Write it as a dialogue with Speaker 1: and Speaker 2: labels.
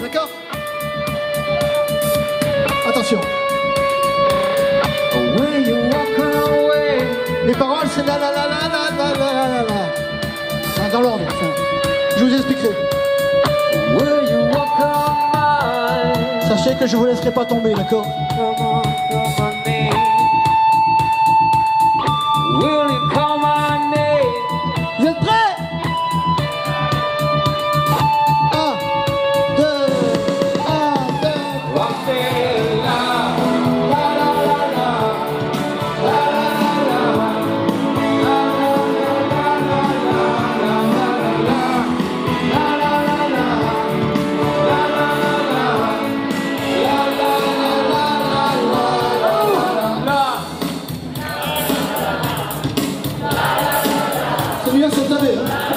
Speaker 1: d'accord Attention. Oh, Les paroles, c'est la la la la la la la la ah, Dans l'ordre, je vous expliquerai.
Speaker 2: Oh,
Speaker 1: Sachez que je vous laisserai pas tomber, d'accord
Speaker 2: Tu me
Speaker 1: acha também?